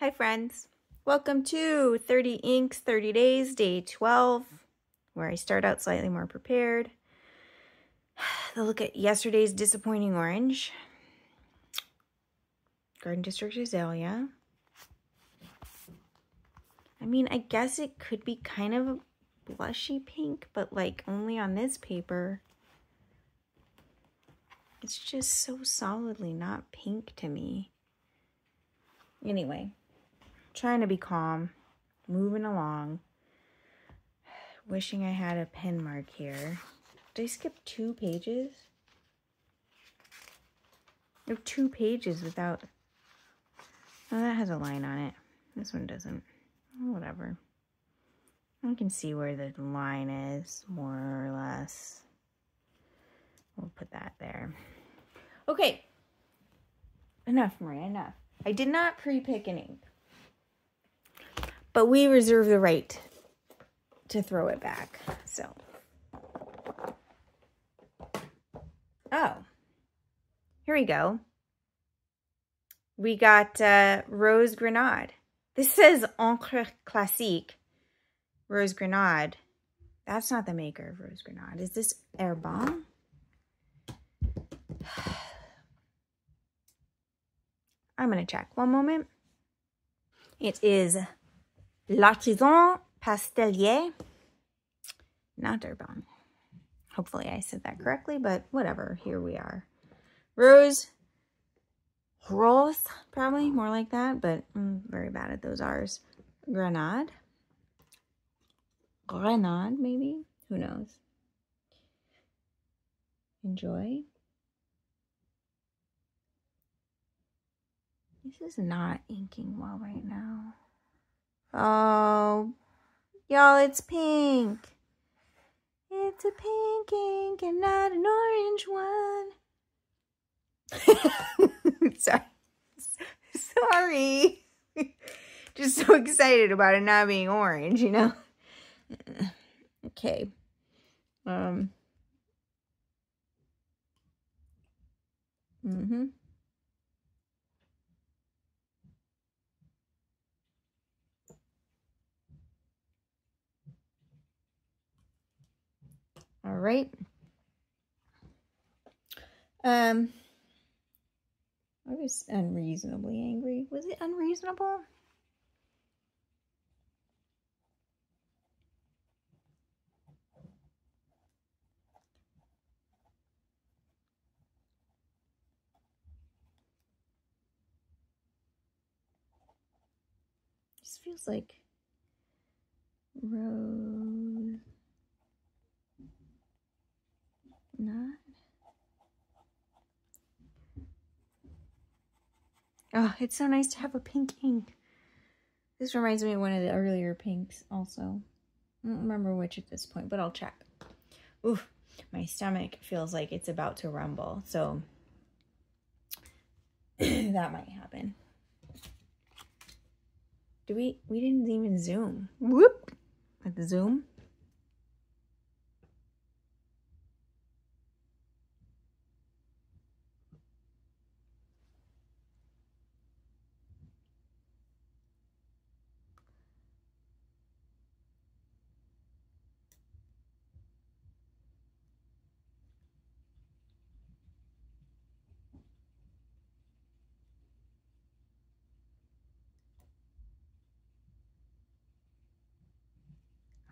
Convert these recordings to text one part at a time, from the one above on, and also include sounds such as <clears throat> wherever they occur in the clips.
Hi friends, welcome to 30 Inks 30 Days Day 12 where I start out slightly more prepared. <sighs> The look at yesterday's disappointing orange. Garden District Azalea. I mean, I guess it could be kind of a blushy pink, but like only on this paper. It's just so solidly not pink to me. Anyway, trying to be calm, moving along. <sighs> Wishing I had a pen mark here. Did I skip two pages? Are two pages without... Oh, that has a line on it. This one doesn't. Oh, whatever. I can see where the line is, more or less. We'll put that there. Okay. Enough, Maria, enough. I did not pre-pick an ink. But we reserve the right to throw it back. So. Oh. Here we go. We got uh, Rose Grenade. This says Encre Classique. Rose Grenade. That's not the maker of Rose Grenade. Is this Herbin? <sighs> I'm going to check. One moment. It is L'Artisan Pastellier. Not Herbin. Hopefully I said that correctly, but whatever. Here we are. Rose. Rose, probably more like that, but I'm very bad at those R's. Grenade. Grenade, maybe? Who knows? Enjoy. This is not inking well right now. Oh, y'all, it's pink. It's a pink ink and not an orange one. <laughs> Sorry. Sorry. <laughs> Just so excited about it not being orange, you know? Okay. Um. Mm-hmm. Right. Um, I was unreasonably angry. Was it unreasonable? This feels like rose. Not. Oh, it's so nice to have a pink ink. This reminds me of one of the earlier pinks also. I don't remember which at this point, but I'll check. Oof, my stomach feels like it's about to rumble, so <clears throat> that might happen. Do we, we didn't even zoom. Whoop, at the zoom.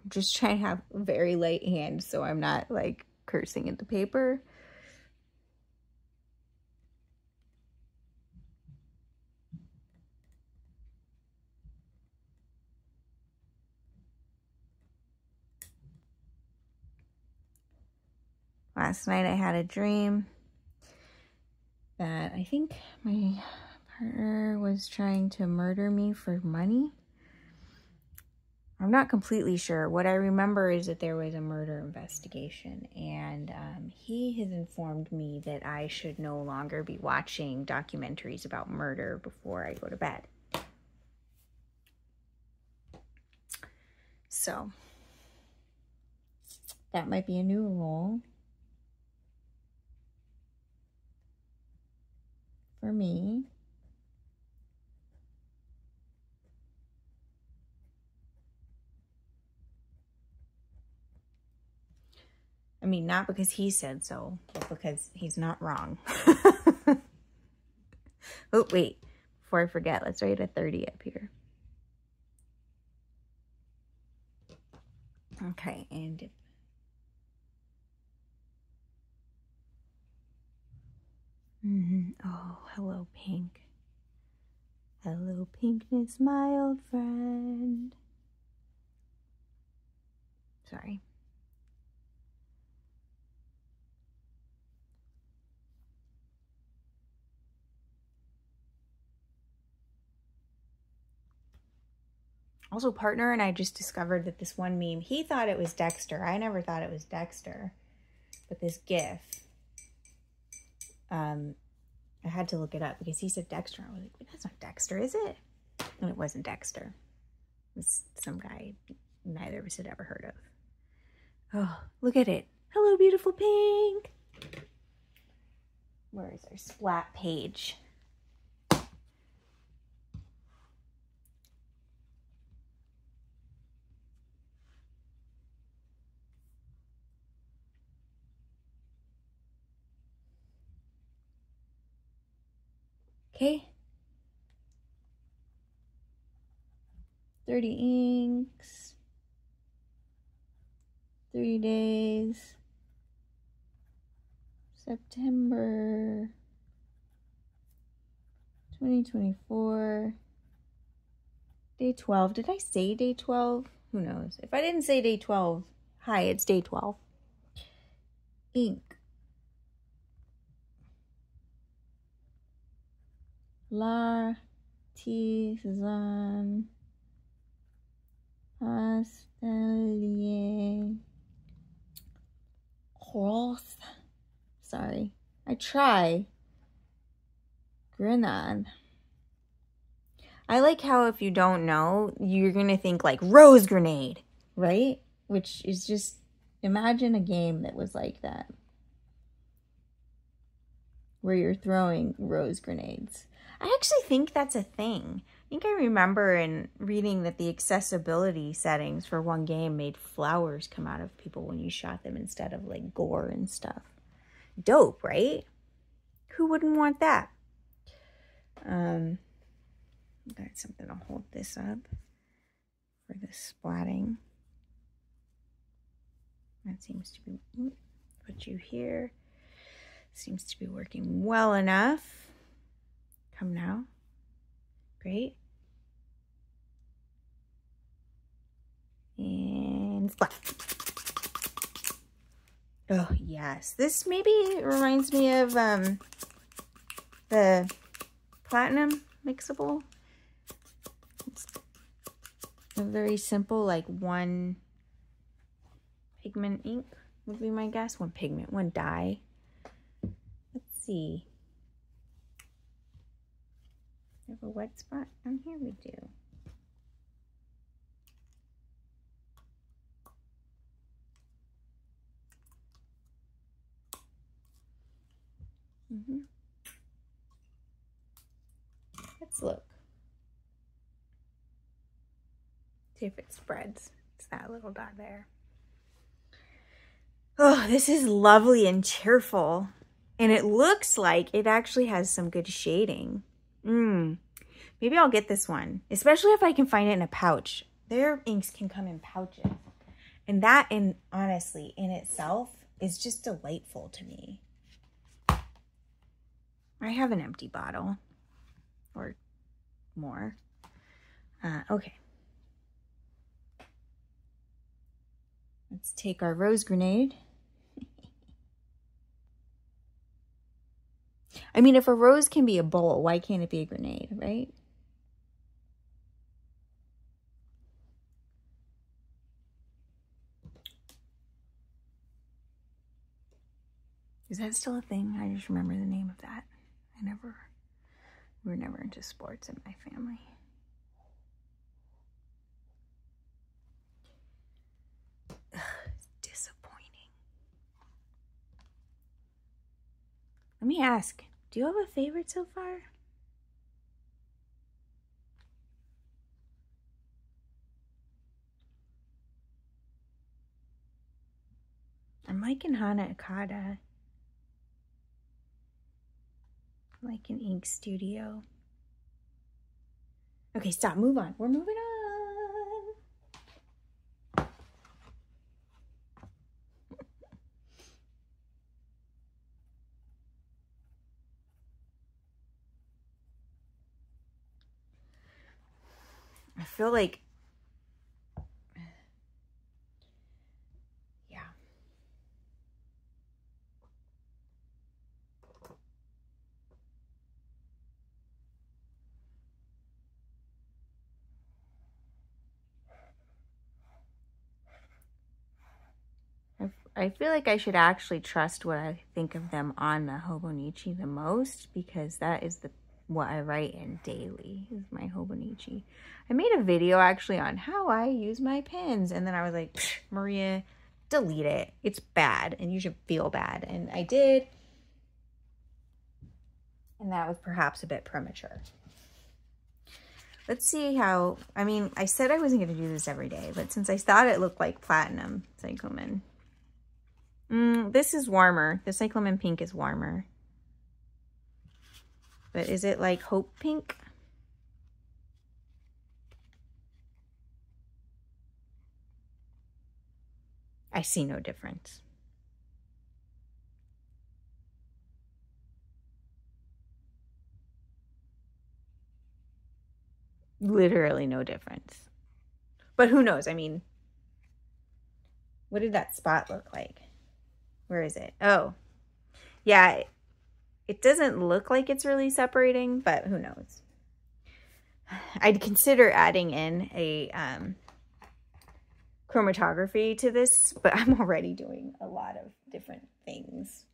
Just trying to have very light hand so I'm not like cursing at the paper. Last night I had a dream that I think my partner was trying to murder me for money. I'm not completely sure. What I remember is that there was a murder investigation, and um, he has informed me that I should no longer be watching documentaries about murder before I go to bed. So, that might be a new rule for me. I mean, not because he said so, but because he's not wrong. <laughs> oh, wait. Before I forget, let's write a 30 up here. Okay, and mm -hmm. Oh, hello, pink. Hello, pinkness, my old friend. Sorry. Also, partner and I just discovered that this one meme, he thought it was Dexter. I never thought it was Dexter. But this GIF, um, I had to look it up because he said Dexter. I was like, that's not Dexter, is it? And it wasn't Dexter. It was some guy neither of us had ever heard of. Oh, look at it. Hello, beautiful pink. Where is our splat page? Okay. 30 inks. 30 days. September 2024. Day 12. Did I say day 12? Who knows? If I didn't say day 12, hi, it's day 12. Ink. L'artisan Pastellier Cross. Sorry. I try. Grenade. I like how if you don't know, you're to think like Rose Grenade, right? Which is just, imagine a game that was like that. Where you're throwing rose grenades. I actually think that's a thing. I think I remember in reading that the accessibility settings for one game made flowers come out of people when you shot them instead of like gore and stuff. Dope, right? Who wouldn't want that? Um, got something to hold this up for the splatting. That seems to be, put you here. Seems to be working well enough. Come now. Great. And. Oh, yes. This maybe reminds me of um, the platinum mixable. It's a very simple, like one pigment ink would be my guess. One pigment, one dye. Let's see have a wet spot on here? We do. Mm -hmm. Let's look. See if it spreads. It's that little dot there. Oh, this is lovely and cheerful. And it looks like it actually has some good shading. Mmm. Maybe I'll get this one, especially if I can find it in a pouch. Their inks can come in pouches. And that, in honestly, in itself, is just delightful to me. I have an empty bottle or more. Uh, okay. Let's take our rose grenade <laughs> I mean, if a rose can be a bowl, why can't it be a grenade, right? Is that still a thing? I just remember the name of that. I never, we were never into sports in my family. Disappointing. Let me ask, do you have a favorite so far? I'm liking Hana Akata. Like an ink studio. Okay, stop. Move on. We're moving on. I feel like yeah. I feel like I should actually trust what I think of them on the Hobonichi the most because that is the what I write in daily is my Hobonichi. I made a video actually on how I use my pens and then I was like, Maria, delete it. It's bad and you should feel bad. And I did. And that was perhaps a bit premature. Let's see how, I mean, I said I wasn't going to do this every day, but since I thought it looked like platinum cyclamen, mm, this is warmer. The cyclamen pink is warmer. But is it like Hope Pink? I see no difference. Literally no difference. But who knows? I mean, what did that spot look like? Where is it? Oh, yeah, it doesn't look like it's really separating, but who knows. I'd consider adding in a um, chromatography to this, but I'm already doing a lot of different things.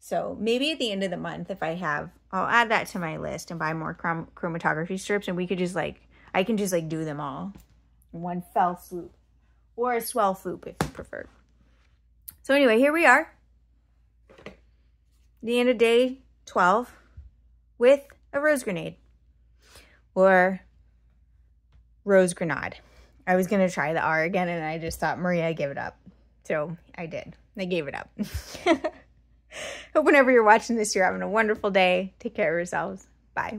So maybe at the end of the month, if I have, I'll add that to my list and buy more chrom chromatography strips and we could just like, I can just like do them all in one fell swoop or a swell swoop if you prefer. So anyway, here we are the end of day 12 with a rose grenade or rose grenade. I was going to try the R again and I just thought, Maria, give it up. So I did. I gave it up. <laughs> Hope whenever you're watching this, you're having a wonderful day. Take care of yourselves. Bye.